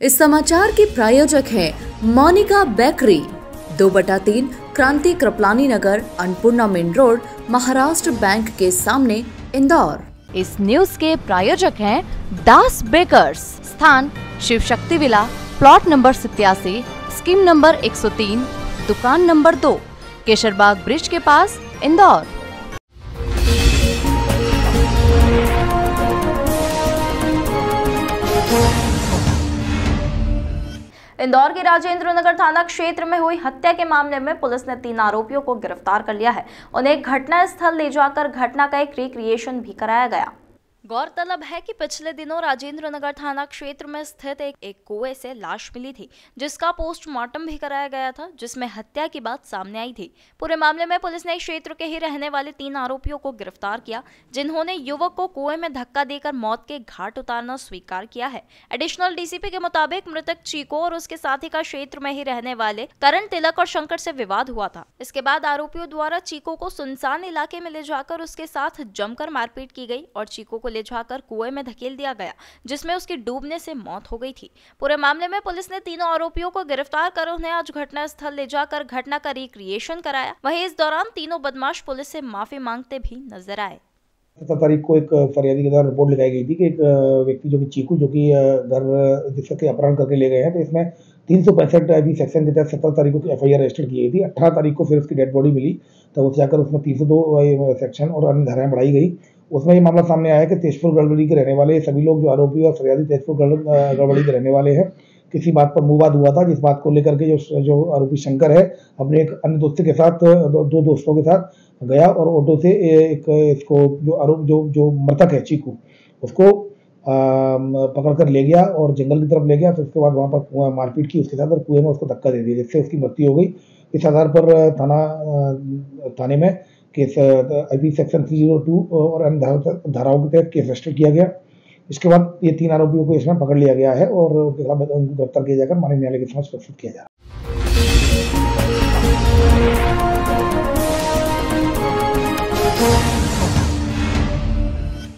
इस समाचार के प्रायोजक हैं मोनिका बेकरी, दो बटा तीन Kranti Kripalani Nagar, Annapurna main road, Maharashtra bank के सामने इंदौर। इस न्यूज़ के प्रायोजक हैं दास बेकर्स, स्थान Shiv Shakti villa, plot number सत्यासी, scheme number 103 दुकान नंबर दो, केशरबाग ब्रिज के पास इंदौर। इंदौर के राजेंद्र नगर थाना क्षेत्र में हुई हत्या के मामले में पुलिस ने तीन आरोपियों को गिरफ़्तार कर लिया है। उन्हें घटना स्थल ले जाकर घटना का एक रिक्रिएशन भी कराया गया। गौरतलब है कि पिछले दिनों राजेंद्र नगर थाना क्षेत्र में स्थित एक एक कुएँ से लाश मिली थी, जिसका पोस्टमार्टम भी कराया गया था, जिसमें हत्या की बात सामने आई थी। पूरे मामले में पुलिस ने क्षेत्र के ही रहने वाले तीन आरोपियों को गिरफ़्तार किया, जिन्होंने युवक को कुएँ में धक्का देकर मौत के घाट उतारना स्वीकार किया है। एडिशनल डीसीपी के मुताबिक मृतक चीको और उसके साथी का क्षेत्र में ही रहने वाले करण तिलक और शंकर से विवाद हुआ था। इसके बाद आरोपियों द्वारा चीको को सुनसान इलाके में ले जाकर उसके साथ जमकर मारपीट की गई और चीको को ले जाकर कुएँ में धकेल दिया गया, जिसमें उसकी डूबने से मौत हो गई थी। पूरे मामले में पुलिस ने तीनों आरोपियों को गिरफ़्तार कर उन्हें आज घटना स्थल ले जाकर घटना का रिक्रिएशन कराया। वही इस दौरान तीनों बदमाश पुलिस से माफ़ी मांगते भी नज़र आए। सत्रह तारीख को एक फरियादी के द्वारा रिपोर्ट लिखाई गई थी कि एक व्यक्ति जो कि चीकू, जो कि घर, जिसके अपहरण करके ले गए हैं तो इसमें तीन सौ पैंसठ आई सेक्शन के तहत सत्रह तारीख को एफ़ आई आर रजिस्टर्ड की गई थी। अठारह तारीख को फिर उसकी डेड बॉडी मिली। तब उसे जाकर उसमें तीन सौ दो सेक्शन और अन्य धाराएँ बढ़ाई गई। उसमें ये मामला सामने आया कि तेजपुर गड़बड़ी के रहने वाले सभी लोग जो आरोपी और फरियादी तेजपुर गड़बड़ी के रहने वाले हैं किसी बात पर मुवाद हुआ था जिस बात को लेकर के जो जो आरोपी शंकर है अपने एक अन्य दोस्त के साथ दो, दो दोस्तों के साथ गया और ऑटो से एक इसको जो आरोप जो जो मृतक है चीकू उसको पकड़ कर ले गया और जंगल की तरफ़ ले गया, फिर उसके बाद वहाँ पर मारपीट की, उसके साथ और कुएँ में उसको धक्का दे दिया, जिससे उसकी मृत्यु हो गई। इस आधार पर थाना थाने में case I P section three zero two और अन्य धाराओं के तहत केस रजिस्टर किया गया। इसके बाद ये तीन आरोपियों को इसमें पकड़ लिया गया है और उनके खिलाफ गिरफ़्तार किया जाकर माननीय न्यायालय के समक्ष प्रस्तुत किया जा रहा है।